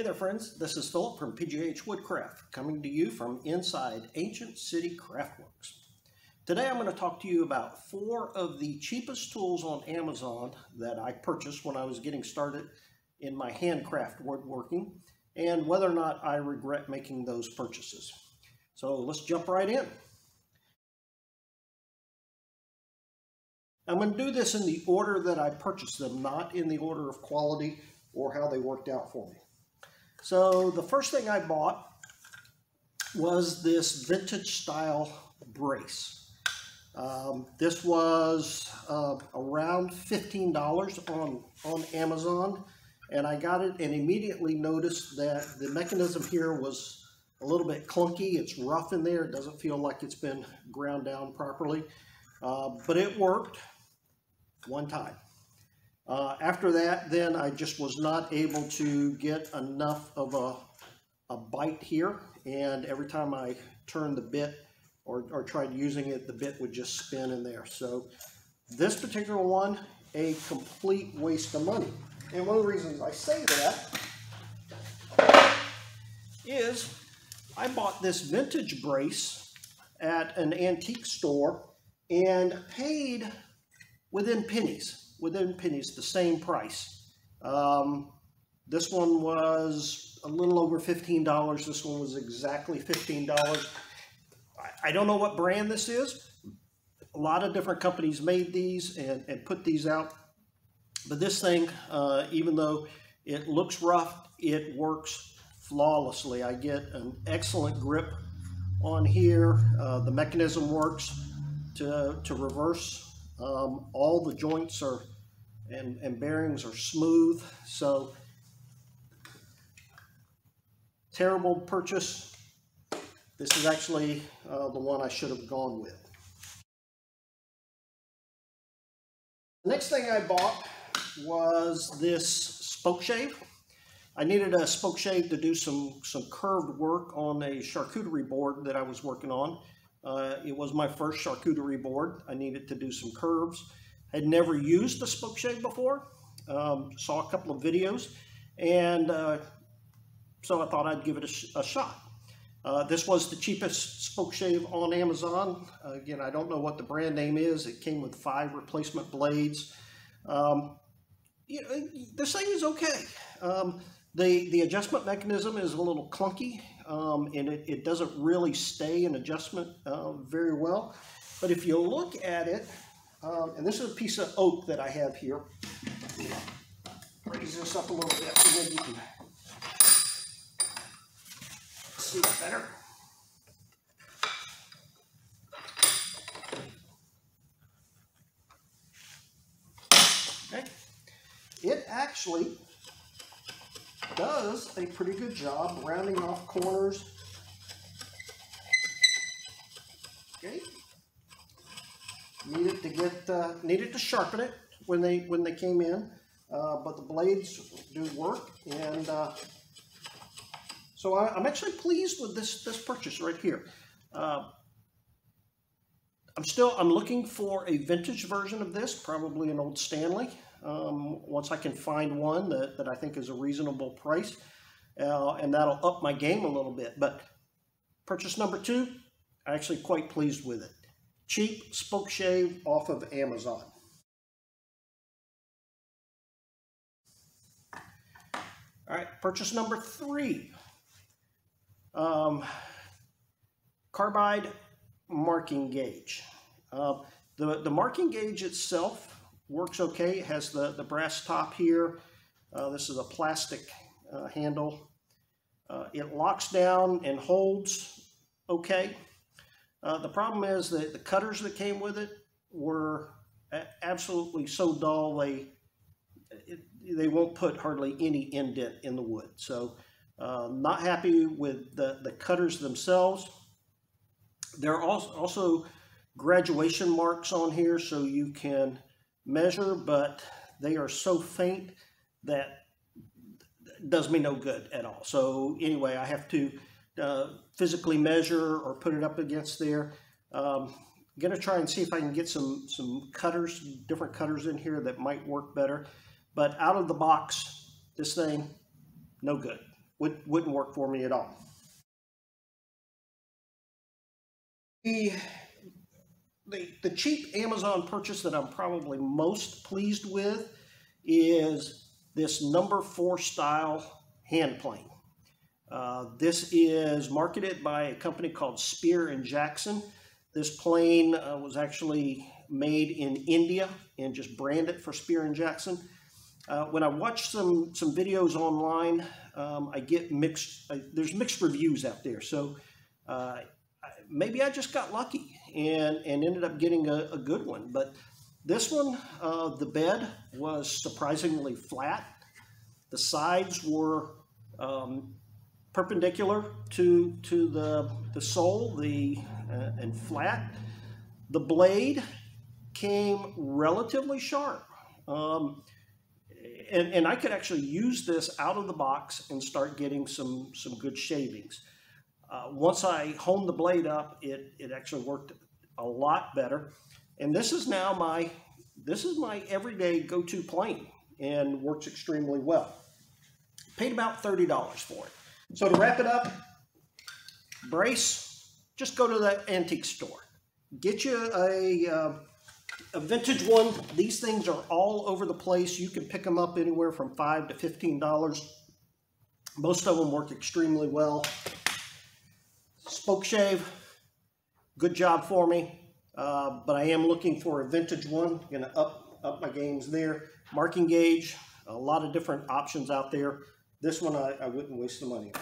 Hey there friends, this is Philip from PGH Woodcraft coming to you from inside Ancient City Craftworks. Today I'm going to talk to you about four of the cheapest tools on Amazon that I purchased when I was getting started in my handcraft woodworking and whether or not I regret making those purchases. So let's jump right in. I'm going to do this in the order that I purchased them, not in the order of quality or how they worked out for me. So the first thing I bought was this vintage style brace. Um, this was uh, around $15 on, on Amazon and I got it and immediately noticed that the mechanism here was a little bit clunky. It's rough in there. It doesn't feel like it's been ground down properly. Uh, but it worked one time. Uh, after that, then I just was not able to get enough of a, a bite here. And every time I turned the bit or, or tried using it, the bit would just spin in there. So this particular one, a complete waste of money. And one of the reasons I say that is I bought this vintage brace at an antique store and paid within pennies within pennies, the same price. Um, this one was a little over $15. This one was exactly $15. I, I don't know what brand this is. A lot of different companies made these and, and put these out. But this thing, uh, even though it looks rough, it works flawlessly. I get an excellent grip on here. Uh, the mechanism works to, to reverse um, all the joints are and, and bearings are smooth. So terrible purchase. This is actually uh, the one I should have gone with. The next thing I bought was this spoke shave. I needed a spoke shave to do some, some curved work on a charcuterie board that I was working on. Uh, it was my first charcuterie board. I needed to do some curves. I had never used a spoke shave before. Um, saw a couple of videos, and uh, so I thought I'd give it a, sh a shot. Uh, this was the cheapest spoke shave on Amazon. Uh, again, I don't know what the brand name is. It came with five replacement blades. Um, you know, this thing is okay. Um, the, the adjustment mechanism is a little clunky um, and it, it, doesn't really stay in adjustment uh, very well. But if you look at it, um, and this is a piece of oak that I have here. Raise this up a little bit so then you can see it better. Okay. It actually does a pretty good job rounding off corners. Okay. Needed to get uh, needed to sharpen it when they when they came in, uh, but the blades do work, and uh, so I, am actually pleased with this this purchase right here. Uh, I'm still I'm looking for a vintage version of this, probably an old Stanley um, once I can find one that, that I think is a reasonable price. Uh, and that'll up my game a little bit. But purchase number two, I'm actually quite pleased with it. Cheap spoke shave off of Amazon. All right, purchase number three. Um, carbide marking gauge. Uh, the, the marking gauge itself works okay. It has the, the brass top here. Uh, this is a plastic uh, handle. Uh, it locks down and holds okay. Uh, the problem is that the cutters that came with it were absolutely so dull they it, they won't put hardly any indent in the wood. So uh, not happy with the, the cutters themselves. There are also, also graduation marks on here so you can measure, but they are so faint that does me no good at all. So anyway, I have to uh, physically measure or put it up against there. Um, I'm going to try and see if I can get some, some cutters, different cutters in here that might work better. But out of the box, this thing, no good. would, wouldn't work for me at all. The, the, the cheap Amazon purchase that I'm probably most pleased with is this number four style hand plane. Uh, this is marketed by a company called Spear and Jackson. This plane uh, was actually made in India and just branded for Spear and Jackson. Uh, when I watch some some videos online, um, I get mixed. there's mixed reviews out there, so uh, maybe I just got lucky and and ended up getting a, a good one. But this one, uh, the bed was surprisingly flat. The sides were um, perpendicular to to the the sole, the uh, and flat. The blade came relatively sharp. Um, and, and I could actually use this out of the box and start getting some, some good shavings. Uh, once I honed the blade up, it, it actually worked a lot better. And this is now my, this is my everyday go-to plane and works extremely well. Paid about $30 for it. So to wrap it up, brace, just go to the antique store. Get you a, uh, a vintage one. These things are all over the place. You can pick them up anywhere from 5 to $15. Most of them work extremely well. Spoke shave, good job for me. Uh, but I am looking for a vintage one. Gonna up, up my games there. Marking gauge, a lot of different options out there. This one I, I wouldn't waste the money on.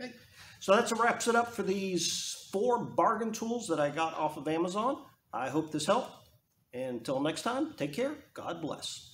Okay, so that's wraps it up for these four bargain tools that I got off of Amazon. I hope this helped. And until next time, take care. God bless.